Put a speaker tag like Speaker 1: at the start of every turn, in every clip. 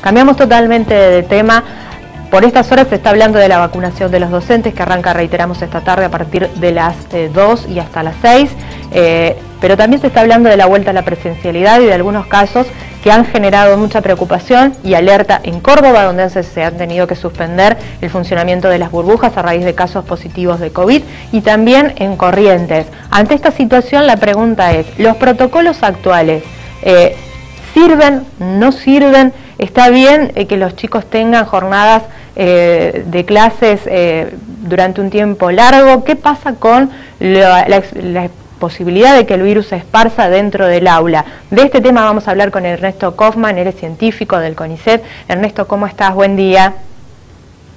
Speaker 1: Cambiamos totalmente de tema. Por estas horas se está hablando de la vacunación de los docentes que arranca, reiteramos, esta tarde a partir de las 2 eh, y hasta las 6. Eh, pero también se está hablando de la vuelta a la presencialidad y de algunos casos que han generado mucha preocupación y alerta en Córdoba, donde se han tenido que suspender el funcionamiento de las burbujas a raíz de casos positivos de COVID y también en Corrientes. Ante esta situación la pregunta es, ¿los protocolos actuales eh, sirven, no sirven? Está bien eh, que los chicos tengan jornadas eh, de clases eh, durante un tiempo largo. ¿Qué pasa con la, posibilidad de que el virus se esparza dentro del aula? De este tema vamos a hablar con Ernesto Kaufman, eres científico del CONICET. Ernesto, ¿cómo estás? Buen día.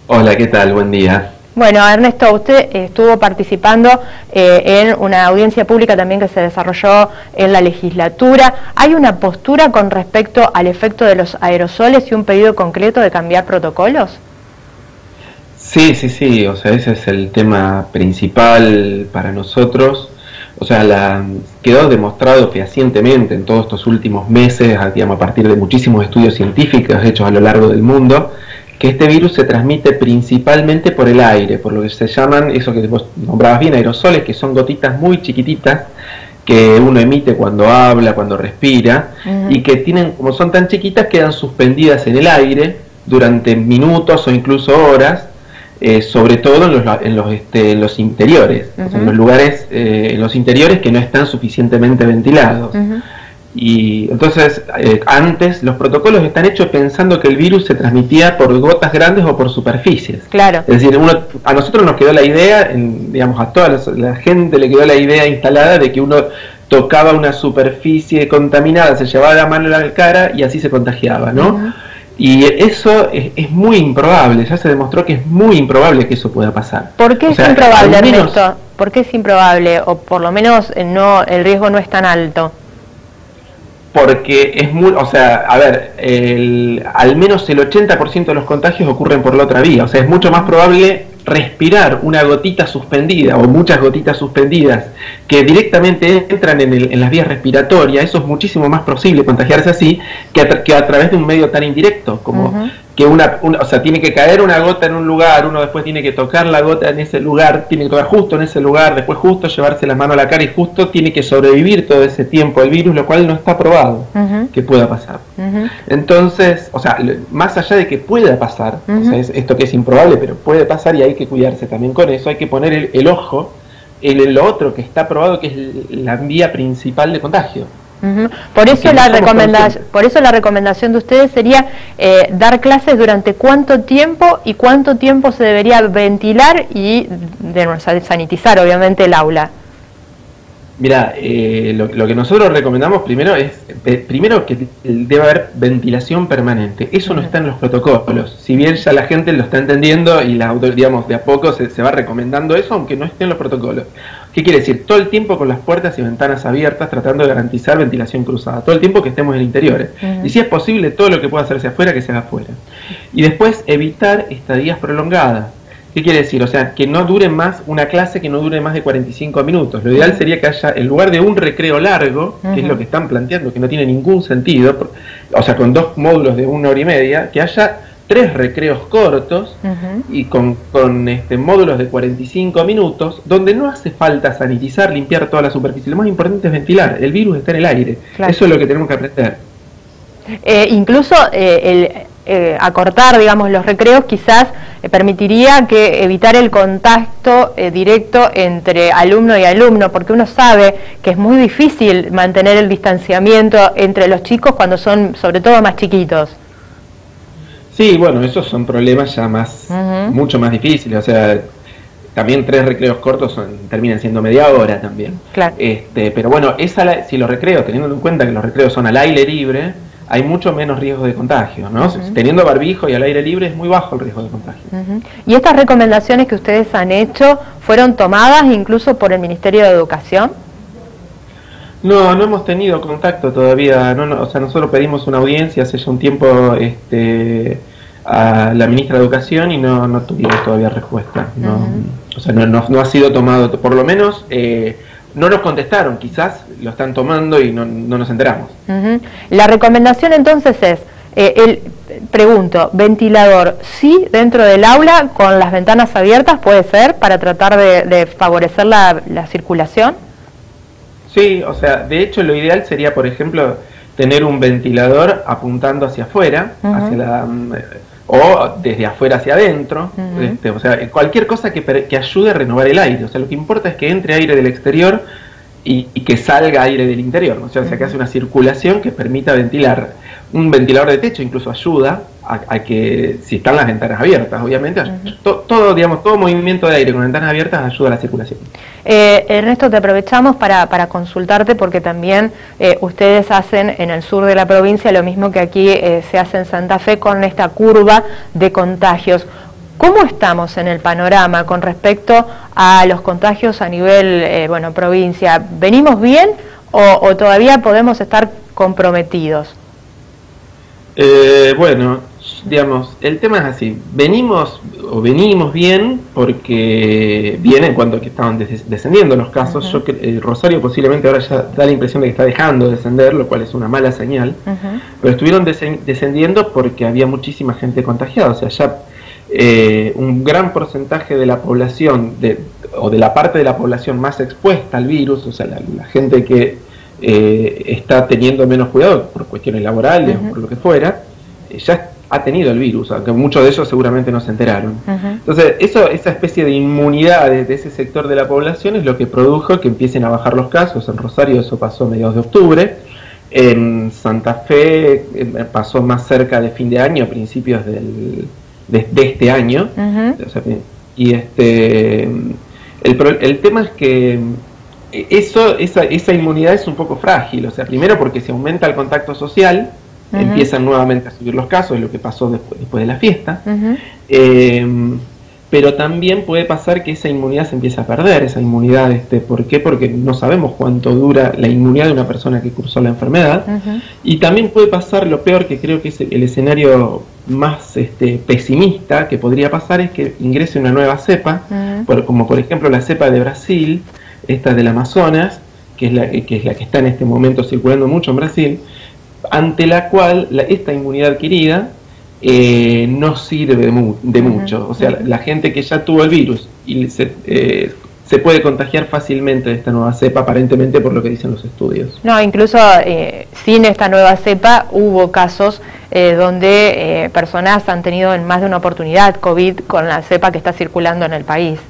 Speaker 2: Hola, ¿qué tal? Buen día.
Speaker 1: Bueno, Ernesto, usted estuvo participando eh, en una audiencia pública también que se desarrolló en la legislatura. ¿Hay una postura con respecto al efecto de los aerosoles y un pedido concreto de cambiar protocolos?
Speaker 2: Sí, sí, sí, o sea, ese es el tema principal para nosotros. O sea, la, quedó demostrado fehacientemente en todos estos últimos meses, digamos, a partir de muchísimos estudios científicos hechos a lo largo del mundo, que este virus se transmite principalmente por el aire, por lo que se llaman, eso que vos nombrabas bien, aerosoles, que son gotitas muy chiquititas que uno emite cuando habla, cuando respira, y que tienen, como son tan chiquitas, quedan suspendidas en el aire durante minutos o incluso horas, eh, sobre todo en los, en los, este, los interiores, en los lugares, eh, en los interiores que no están suficientemente ventilados. Y entonces, eh, antes los protocolos están hechos pensando que el virus se transmitía por gotas grandes o por superficies.
Speaker 1: Claro.
Speaker 2: Es decir, uno, a nosotros nos quedó la idea, digamos, a toda la, gente le quedó la idea instalada de que uno tocaba una superficie contaminada, se llevaba la mano a la cara y así se contagiaba, ¿no? Y eso es, muy improbable, ya se demostró que es muy improbable que eso pueda pasar.
Speaker 1: ¿Por qué es improbable, Ernesto? ¿Por qué es improbable? O por lo menos eh, no el riesgo no es tan alto
Speaker 2: porque es muy, o sea, a ver, el, al menos el 80% de los contagios ocurren por la otra vía, o sea, es mucho más probable respirar una gotita suspendida o muchas gotitas suspendidas que directamente entran en, el, en las vías respiratorias, eso es muchísimo más posible contagiarse así que a, que a través de un medio tan indirecto como que una, o sea, tiene que caer una gota en un lugar, uno después tiene que tocar la gota en ese lugar, tiene que tocar justo en ese lugar, después justo llevarse la mano a la cara y justo tiene que sobrevivir todo ese tiempo el virus, lo cual no está probado que pueda pasar. Entonces, o sea, más allá de que pueda pasar, o sea, es esto que es improbable, pero puede pasar y hay que cuidarse también con eso, hay que poner el, el ojo en el otro que está probado que es la vía principal de contagio.
Speaker 1: Por eso la recomendación, por eso la recomendación de ustedes sería eh, dar clases durante cuánto tiempo y cuánto tiempo se debería ventilar y de, sanitizar obviamente el aula.
Speaker 2: Mira, eh, lo, que nosotros recomendamos primero es, eh, primero que debe haber ventilación permanente. Eso no está en los protocolos. Si bien ya la gente lo está entendiendo y la, digamos, de a poco se, se va recomendando eso, aunque no esté en los protocolos. ¿Qué quiere decir? Todo el tiempo con las puertas y ventanas abiertas, tratando de garantizar ventilación cruzada. Todo el tiempo que estemos en interiores. Y si es posible, todo lo que pueda hacerse afuera, que se haga afuera. Y después, evitar estadías prolongadas. ¿Qué quiere decir? O sea, que no dure más una clase que no dure más de 45 minutos. Lo ideal sería que haya, en lugar de un recreo largo, que es lo que están planteando, que no tiene ningún sentido, o sea, con dos módulos de una hora y media, que haya tres recreos cortos y con, con este, módulos de 45 minutos, donde no hace falta sanitizar, limpiar toda la superficie. Lo más importante es ventilar. El virus está en el aire. Eso es lo que tenemos que aprender.
Speaker 1: Eh, incluso eh, el eh, acortar, digamos, los recreos quizás permitiría que evitar el contacto directo entre alumno y alumno, porque uno sabe que es muy difícil mantener el distanciamiento entre los chicos cuando son, sobre todo, más chiquitos.
Speaker 2: Sí, bueno, esos son problemas ya más, mucho más difíciles. O sea, también tres recreos cortos terminan siendo media hora también.
Speaker 1: Claro.
Speaker 2: Este, pero bueno, esa, si los recreos, teniendo en cuenta que los recreos son al aire libre, hay mucho menos riesgo de contagio, ¿no? Teniendo barbijo y al aire libre es muy bajo el riesgo de contagio.
Speaker 1: ¿Y estas recomendaciones que ustedes han hecho fueron tomadas incluso por el Ministerio de Educación?
Speaker 2: No, no hemos tenido contacto todavía. No, o sea, nosotros pedimos una audiencia hace ya un tiempo este, a la ministra de Educación y no, no tuvimos todavía respuesta. No, O sea, no, no, ha sido tomado, por lo menos eh, no nos contestaron, quizás lo están tomando y no, no nos enteramos.
Speaker 1: La recomendación entonces es Eh, el, pregunto, ventilador, sí dentro del aula con las ventanas abiertas puede ser para tratar de, favorecer la, circulación?
Speaker 2: Sí, o sea, de hecho lo ideal sería, por ejemplo, tener un ventilador apuntando hacia afuera, hacia la, mm, o desde afuera hacia adentro, este, o sea, cualquier cosa que, que ayude a renovar el aire. O sea, lo que importa es que entre aire del exterior y, que salga aire del interior, o sea, que hace una circulación que permita ventilar. Un ventilador de techo incluso ayuda a, que, si están las ventanas abiertas, obviamente, todo, digamos, todo movimiento de aire con ventanas abiertas ayuda a la circulación.
Speaker 1: Eh, Ernesto, te aprovechamos para, para consultarte porque también eh, ustedes hacen en el sur de la provincia lo mismo que aquí eh, se hace en Santa Fe con esta curva de contagios. ¿Cómo estamos en el panorama con respecto a los contagios a nivel, eh, bueno, provincia? ¿Venimos bien o, todavía podemos estar comprometidos?
Speaker 2: Eh, bueno, digamos, el tema es así. Venimos o venimos bien porque vienen cuando que estaban descendiendo los casos. Yo eh, Rosario posiblemente ahora ya da la impresión de que está dejando de descender, lo cual es una mala señal. Pero estuvieron descendiendo porque había muchísima gente contagiada. O sea, ya eh, un gran porcentaje de la población, de, o de la parte de la población más expuesta al virus, o sea, la, gente que eh, está teniendo menos cuidado por cuestiones laborales o por lo que fuera, eh, ya ha tenido el virus, aunque muchos de ellos seguramente no se enteraron. Entonces, eso, esa especie de inmunidad de, ese sector de la población es lo que produjo que empiecen a bajar los casos. En Rosario eso pasó a mediados de octubre. En Santa Fe pasó más cerca de fin de año, a principios del, de, este año. y este el, el, tema es que eso, esa, esa inmunidad es un poco frágil, o sea, primero porque se aumenta el contacto social, empiezan nuevamente a subir los casos, es lo que pasó después, después de la fiesta, eh, pero también puede pasar que esa inmunidad se empiece a perder, esa inmunidad, este, ¿por qué? Porque no sabemos cuánto dura la inmunidad de una persona que cursó la enfermedad, y también puede pasar lo peor que creo que es el escenario más este, pesimista que podría pasar es que ingrese una nueva cepa, como por ejemplo la cepa de Brasil, esta del Amazonas, que es la que, es la que está en este momento circulando mucho en Brasil, ante la cual esta inmunidad adquirida eh, no sirve de, mucho. O sea, la, gente que ya tuvo el virus y se, eh, se puede contagiar fácilmente de esta nueva cepa, aparentemente por lo que dicen los estudios.
Speaker 1: No, incluso eh, sin esta nueva cepa hubo casos eh, donde eh, personas han tenido en más de una oportunidad COVID con la cepa que está circulando en el país.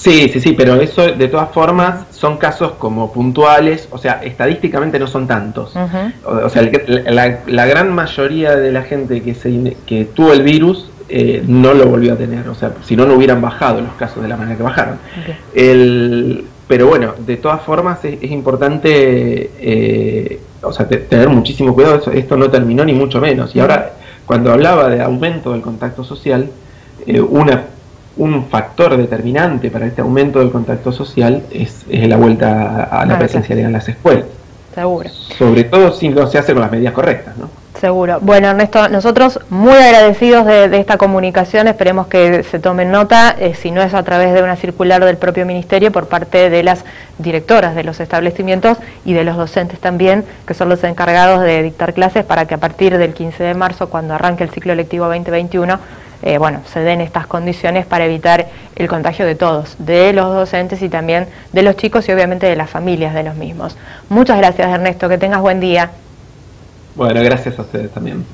Speaker 2: Sí, sí, sí, pero eso de todas formas son casos como puntuales, o sea, estadísticamente no son tantos. o, sea, la, gran mayoría de la gente que, se, que tuvo el virus eh, no lo volvió a tener. O sea, si no, no hubieran bajado los casos de la manera que bajaron. El, pero bueno, de todas formas es, importante eh, o sea, tener muchísimo cuidado. Esto no terminó ni mucho menos. Y ahora, cuando hablaba de aumento del contacto social, eh, una, un factor determinante para este aumento del contacto social es, la vuelta a, la presencialidad en las escuelas.
Speaker 1: Seguro.
Speaker 2: Sobre todo si no se hace con las medidas correctas, ¿no?
Speaker 1: Seguro. Bueno, Ernesto, nosotros muy agradecidos de, esta comunicación, esperemos que se tomen nota, eh, si no es a través de una circular del propio Ministerio, por parte de las directoras de los establecimientos y de los docentes también, que son los encargados de dictar clases para que a partir del 15 de marzo, cuando arranque el ciclo lectivo 2021, eh, bueno, se den estas condiciones para evitar el contagio de todos, de los docentes y también de los chicos y obviamente de las familias de los mismos. Muchas gracias Ernesto, que tengas buen día.
Speaker 2: Bueno, gracias a ustedes también.